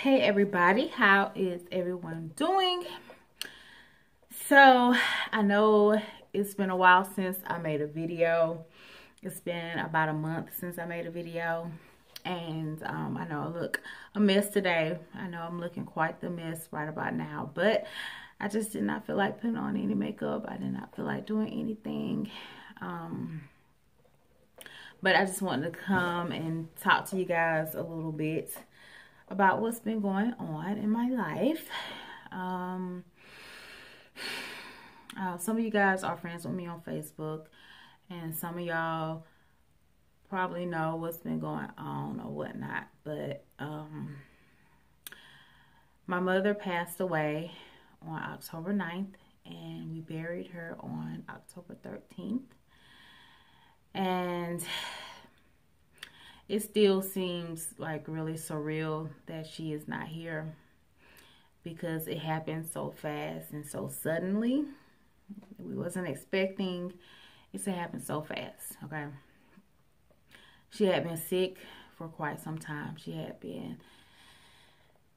hey everybody. How is everyone doing? So i know it's been a while since i made a video. It's been about a month since i made a video. And um, i know i look a mess today. I know i'm looking quite the mess right about now. But i just did not feel like putting on any makeup. I did not feel like doing anything. Um, but i just wanted to come and talk to you guys a little bit about what's been going on in my life. Um, uh, some of you guys are friends with me on Facebook, and some of y'all probably know what's been going on or whatnot. But um, my mother passed away on October 9th, and we buried her on October 13th. And it still seems like really surreal that she is not here because it happened so fast and so suddenly. We wasn't expecting it to happen so fast, okay? She had been sick for quite some time. She had been,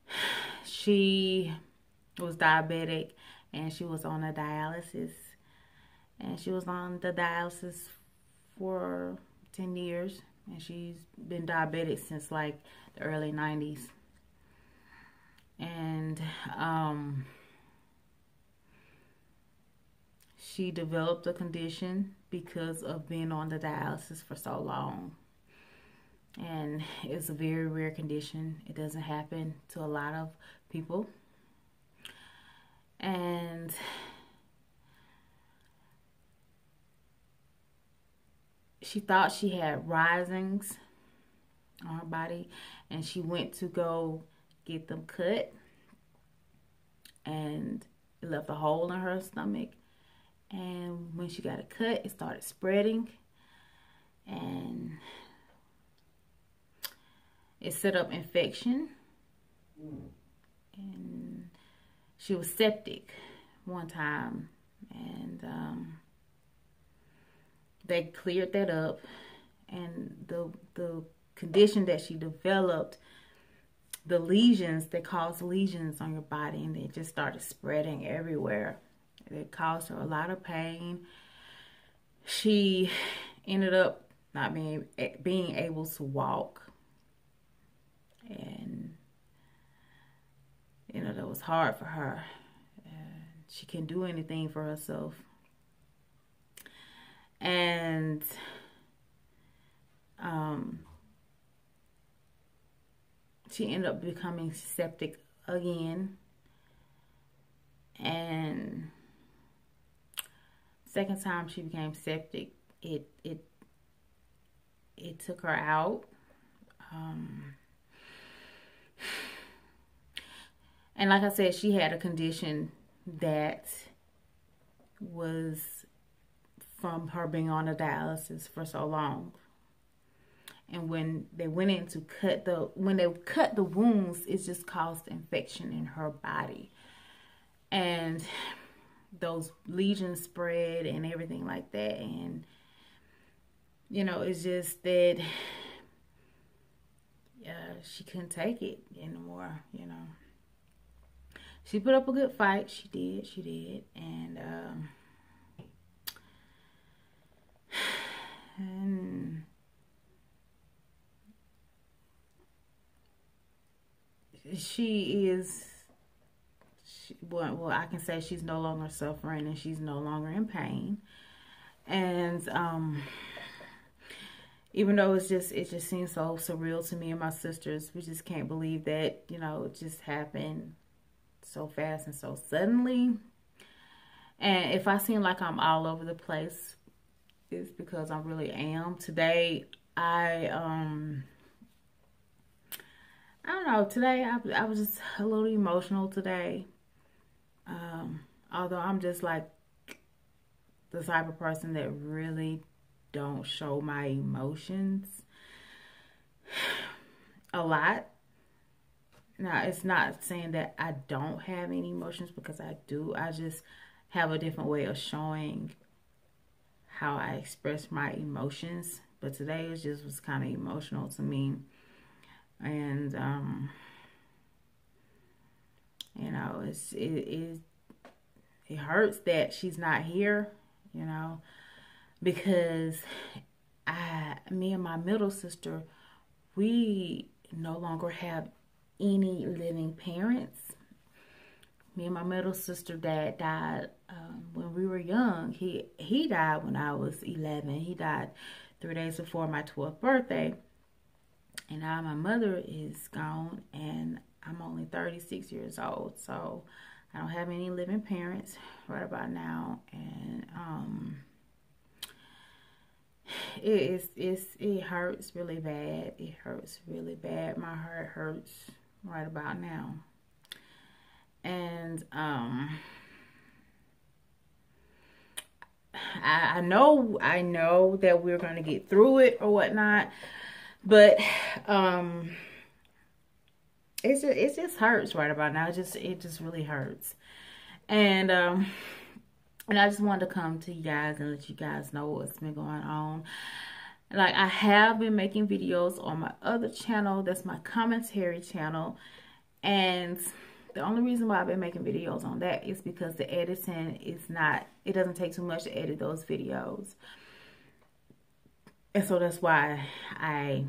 she was diabetic and she was on a dialysis. And she was on the dialysis for 10 years and she's been diabetic since like the early 90s and um, she developed a condition because of being on the dialysis for so long. And it's a very rare condition. It doesn't happen to a lot of people. And she thought she had risings on her body and she went to go get them cut and it left a hole in her stomach. And when she got it cut it started spreading and it set up infection. And she was septic one time and um, they cleared that up and the the condition that she developed the lesions that caused lesions on your body and they just started spreading everywhere. It caused her a lot of pain. She ended up not being being able to walk and you know that was hard for her. And she couldn't do anything for herself and um, she ended up becoming septic again. And second time she became septic it it it took her out. Um, and like I said she had a condition that was from her being on a dialysis for so long. And when they went in to cut the, when they cut the wounds, it just caused infection in her body. And those lesions spread and everything like that. And, you know, it's just that uh, she couldn't take it anymore, you know. She put up a good fight. She did. She did. And, um, and she is she, well, well i can say she's no longer suffering and she's no longer in pain and um even though it's just it just seems so surreal to me and my sisters we just can't believe that you know it just happened so fast and so suddenly and if i seem like i'm all over the place it's because I really am. Today, I, um, I don't know, today I, I was just a little emotional today. Um, although I'm just like the type of person that really don't show my emotions a lot. Now, it's not saying that I don't have any emotions because I do. I just have a different way of showing how I express my emotions. But today it just was kind of emotional to me. And um, you know, it's, it, it, it hurts that she's not here, you know, because I, me and my middle sister, we no longer have any living parents. Me and my middle sister dad died um, when we were young. He he died when I was 11. He died three days before my 12th birthday. And now my mother is gone and I'm only 36 years old. So I don't have any living parents right about now. And um, it is it's it hurts really bad. It hurts really bad. My heart hurts right about now. And um I, I know I know that we're gonna get through it or whatnot, but um it's just, it just hurts right about now. It just it just really hurts. And um and I just wanted to come to you guys and let you guys know what's been going on. Like I have been making videos on my other channel. That's my commentary channel. And the only reason why I've been making videos on that is because the editing is not, it doesn't take too much to edit those videos. And so that's why I,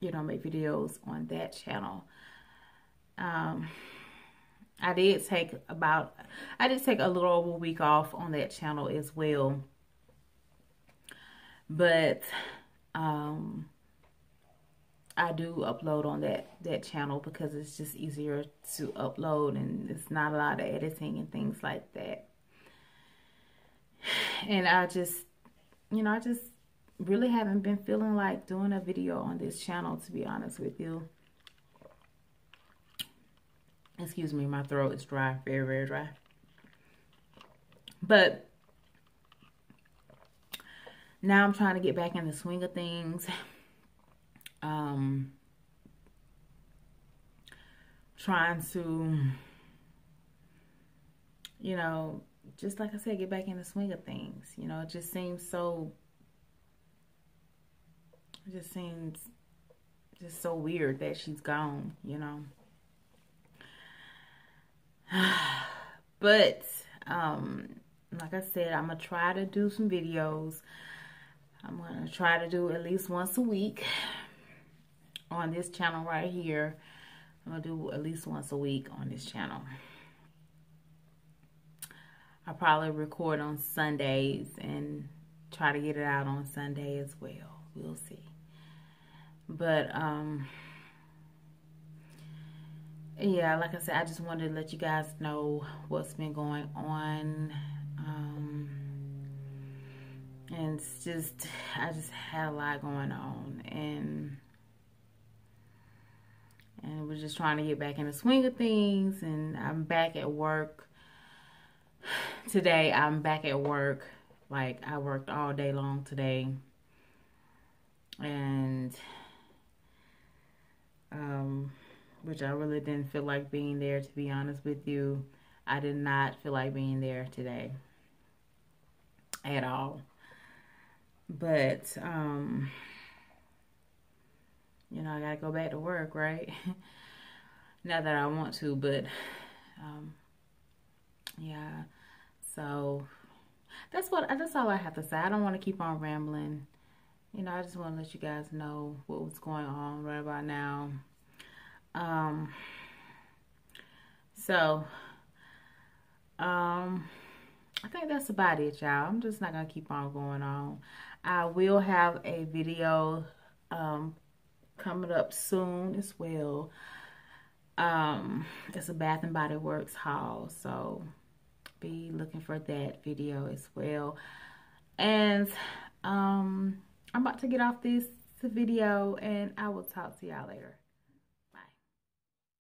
you know, make videos on that channel. Um, I did take about, I did take a little over a week off on that channel as well. But, um, I do upload on that, that channel because it's just easier to upload and it's not a lot of editing and things like that. And I just, you know, I just really haven't been feeling like doing a video on this channel, to be honest with you. Excuse me, my throat is dry, very, very dry. But now I'm trying to get back in the swing of things um, trying to, you know, just like I said, get back in the swing of things. You know, it just seems so, it just seems just so weird that she's gone, you know. but, um, like I said, I'm to try to do some videos. I'm to try to do at least once a week on this channel right here. I'm to do at least once a week on this channel. I'll probably record on Sundays and try to get it out on Sunday as well. We'll see. But, um, yeah, like I said, I just wanted to let you guys know what's been going on. Um, and it's just, I just had a lot going on. And and we're just trying to get back in the swing of things and I'm back at work today I'm back at work like I worked all day long today and um which I really didn't feel like being there to be honest with you I did not feel like being there today at all but um you know, I gotta go back to work, right? Not that I want to, but um, yeah. So that's what that's all I have to say. I don't want to keep on rambling. You know, I just want to let you guys know what was going on right about now. Um. So, um, I think that's about it, y'all. I'm just not gonna keep on going on. I will have a video um coming up soon as well. Um, it's a Bath and Body Works haul, so be looking for that video as well. And um, I'm about to get off this video, and I will talk to y'all later.